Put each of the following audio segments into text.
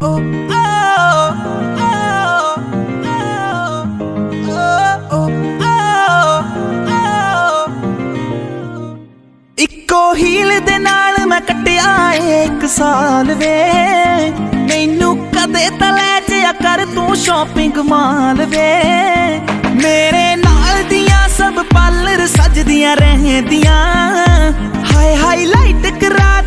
ਇੱਕੋ ਹੀਲ ਦੇ ਨਾਲ ਮੈਂ ਕੱਟਿਆ ਇੱਕ ਸਾਲ ਵੇ। ਮੈਨੂੰ ਕਦੇ ਤਾਂ ਲੈ ਜਿਆ ਕਰ ਤੂੰ ਸ਼ਾਪਿੰਗ ਮਾਲ ਵੇ। ਮੇਰੇ ਨਾਲ ਦੀਆਂ ਸਭ ਪਾਲਰ ਸਜਦੀਆਂ ਰਹਿੰਦੀਆਂ। ਹਾਈ ਹਾਈਲਾਈਟ ਕਰਾ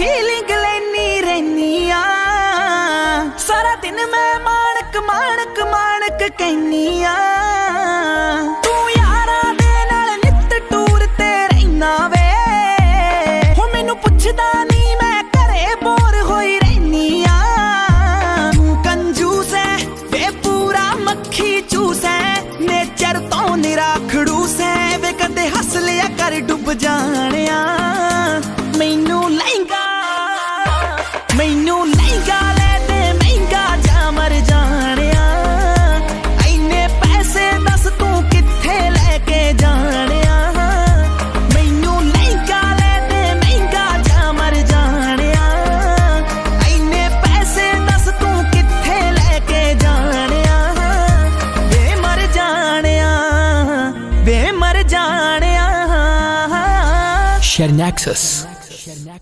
ਫੀਲਿੰਗ ਲੈਣੀ ਰਹਿਨੀ ਸਾਰਾ ਦਿਨ ਮੈਂ ਮਾਣਕ ਮਾਣਕ ਮਾਣਕ ਕਹਿਨੀ ਆ ਤੂੰ ਯਾਰਾਂ ਦੇ ਨਾਲ ਨਿੱਤ ਟੂਰ ਤੇ ਰਹਿਣਾ ਵੇ। ਹੋ ਮੈਨੂੰ ਪੁੱਛਦਾ ਨਹੀਂ ਮੈਂ ਘਰੇ ਬੋਰ ਹੋਈ ਰਹਿਨੀ ਆ ਤੂੰ ਕੰਜੂਸ ਐ, ਵੇ ਪੂਰਾ ਮੱਖੀ ਚੂਸ ਐ। ਨੇਚਰ ਤੋਂ ਨਿਰਾ ਖੜੂਸ ਐ, ਵੇ ਕਦੇ ਹੱਸ ਲਿਆ ਕਰ ਡੁੱਬ ਜਾਣ। ਮਰ ਜਾਣਿਆ